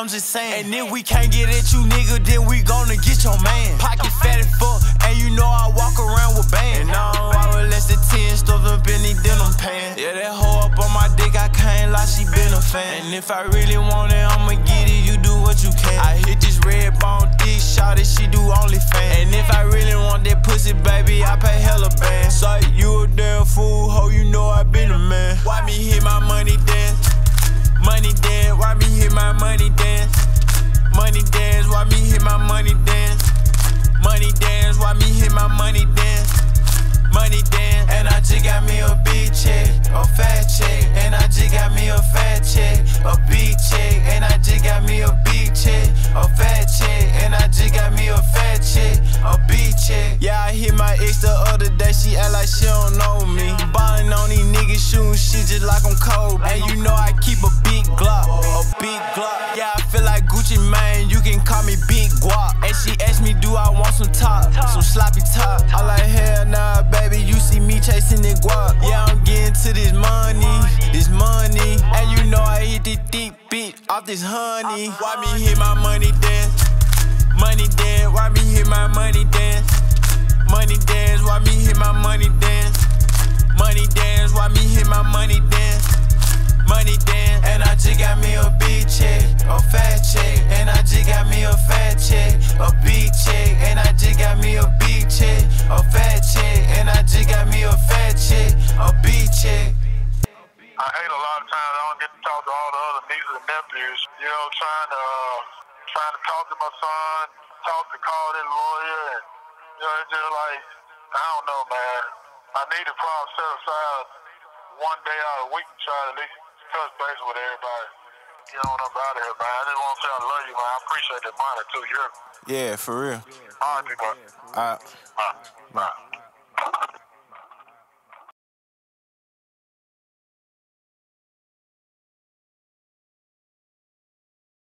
I'm just saying. And if we can't get at you, nigga, then we gonna get your man. Pocket fat as fuck, and you know I walk around with bands. And I don't walk with less than 10 stuff up in these denim pants. Yeah, that hoe up on my dick, I can't lie, she been a fan. And if I really want it, I'ma get it, you do what you can. Why me hit my money dance? Money dance, why me hit my money dance? Money dance, and I just got me a big check, a fat check, and I just got me a fat check, a big check, and I just got me a big check, a fat check, and I just got me a fat check, a big check. Yeah, I hit my ex the other day, she act like she don't know me. Ballin' on these niggas shooting shit just like I'm cold. And you know I keep a big Glock, a big Glock. Yeah, can call me Big Guap. And she asked me, do I want some top, some sloppy top? I like hell nah, baby, you see me chasing the guap. Yeah, I'm getting to this money, this money. And you know I hit the deep beat off this honey. Why me hit my money dance? Money dance, why me hit my money dance? Money dance, why me hit my money dance? Money dance, why me hit my money dance? Money dance, and I just got me a big check, a fat check, got me a fat check, a big check, and I just got me a big check, a fat check, and I just got me a fat check, a big check. I hate a lot of times I don't get to talk to all the other nieces and nephews. You know, trying to uh, trying to talk to my son, talk to call this lawyer, and you know, it's just like I don't know, man. I need to probably set aside one day out of the week to try to at least touch base with everybody. Know what I'm out of here, man. I just want to say I appreciate that money too. You hear me? Yeah, for real. All right, big boy. Alright. Bye. Bye.